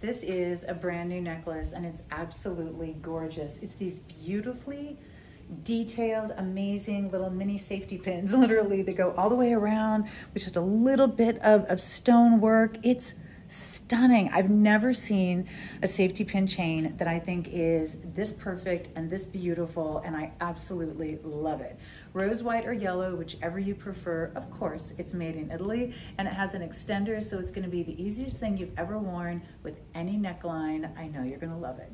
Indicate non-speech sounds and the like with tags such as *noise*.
This is a brand new necklace and it's absolutely gorgeous. It's these beautifully detailed, amazing little mini safety pins, *laughs* literally, they go all the way around with just a little bit of, of stone work. It's stunning. I've never seen a safety pin chain that I think is this perfect and this beautiful, and I absolutely love it. Rose white or yellow, whichever you prefer. Of course, it's made in Italy and it has an extender, so it's gonna be the easiest thing you've ever worn with any neckline. I know you're gonna love it.